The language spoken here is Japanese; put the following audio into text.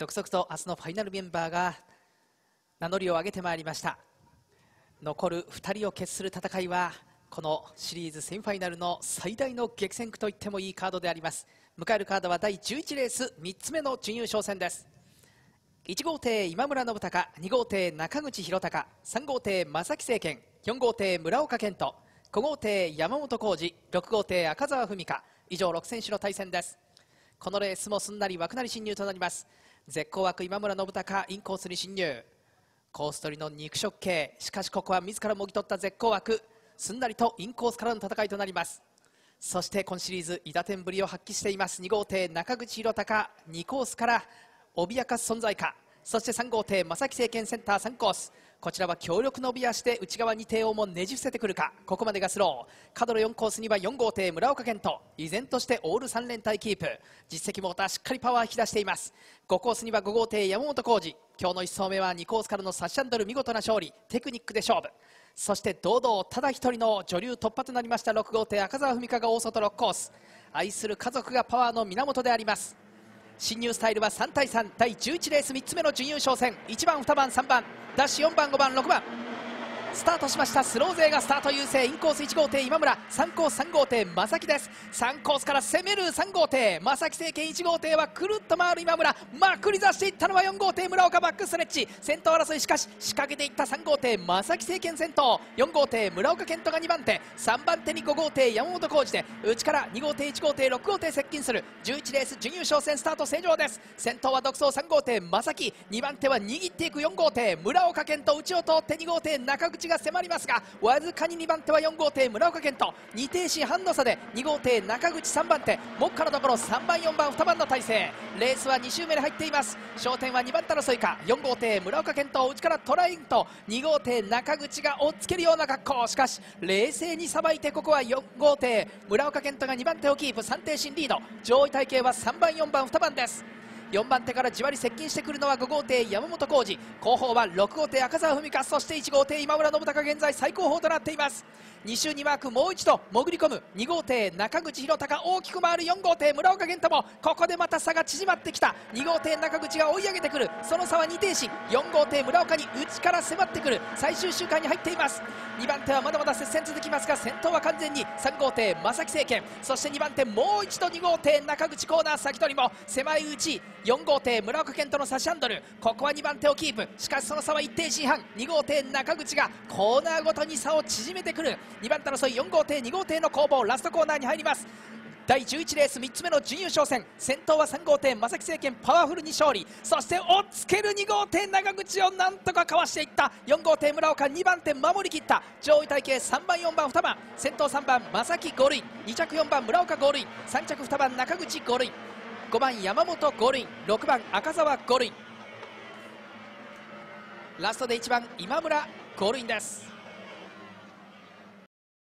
続々と明日のファイナルメンバーが名乗りを上げてまいりました。残る2人を決する戦いはこのシリーズセミファイナルの最大の激戦区といってもいいカードであります。迎えるカードは第11レース3つ目の準優勝戦です。1号艇今村信孝2号艇中口博隆3号艇正木政権4号艇村岡健人5号艇山本浩二6号艇赤澤文香以上6選手の対戦です。このレースもすんなり枠なり侵入となります。絶好枠今村信孝インコースに侵入。コース取りの肉食系。しかしここは自らもぎ取った絶好枠。すんなりとインコースからの戦いとなります。そして今シリーズ韋駄天ぶりを発揮しています。2号艇中口博隆2コースから脅かす存在か。そして3号艇正木政権センター3コース。こちらは強力のビアして内側に帝王もねじ伏せてくるか。ここまでがスロー。角の4コースには4号艇村岡健人。依然としてオール3連隊キープ。実績モーターしっかりパワー引き出しています。5コースには5号艇山本浩二。今日の1走目は2コースからのサッシャンドル見事な勝利。テクニックで勝負。そして堂々ただ一人の女流突破となりました6号艇赤澤文香が大外6コース。愛する家族がパワーの源であります。新入スタイルは3対3第11レース3つ目の準優勝戦。1番2番3番ダッシュ4番5番6番。スタートしました。スロー勢がスタート優勢。インコース1号艇今村。3コース3号艇正木です。3コースから攻める3号艇正木政権1号艇はくるっと回る今村。まくり出していったのは4号艇村岡バックストレッチ。先頭争いしかし仕掛けていった3号艇正木政権先頭。4号艇村岡健人が2番手。3番手に5号艇山本浩二で。内から2号艇1号艇6号艇接近する。11レース準優勝戦スタート正常です。先頭は独走3号艇正木。2番手は握っていく4号艇村岡健人。内を通って2号艇中口が迫りますがわずかに2番手は4号艇村岡健人。2停止半の差で2号艇中口3番手目下のところ3番4番2番の体勢レースは2周目に入っています。焦点は2番手争いか。4号艇村岡健人内からトラインと2号艇中口が追っつけるような格好。しかし冷静にさばいてここは4号艇。村岡健人が2番手をキープ。3停進リード。上位体系は3番4番2番です。4番手からじわり接近してくるのは5号艇山本浩二。後方は6号艇赤澤文香。そして1号艇今村信孝。現在最高峰となっています。2周2マークもう一度潜り込む。2号艇中口博隆。大きく回る4号艇村岡健太もここでまた差が縮まってきた。2号艇中口が追い上げてくる。その差は2停止。4号艇村岡に内から迫ってくる。最終周回に入っています。2番手はまだまだ接戦続きますが先頭は完全に。3号艇正木政権そして2番手もう一度2号艇中口コーナー先取りも。狭いうち4号艇村岡健人の差しハンドル。ここは2番手をキープ。しかしその差は1停止半。2号艇中口がコーナーごとに差を縮めてくる。2番手争い4号艇2号艇の攻防。ラストコーナーに入ります。第11レース3つ目の準優勝戦。先頭は3号艇正木政権パワフルに勝利。そして追っつける2号艇長口をなんとかかわしていった。4号艇村岡2番手守りきった。上位体系3番4番2番。先頭3番正木ゴールイン2着4番村岡ゴールイン3着2番中口ゴールイン5番山本ゴールイン6番赤澤五塁。ラストで1番今村ゴールインです。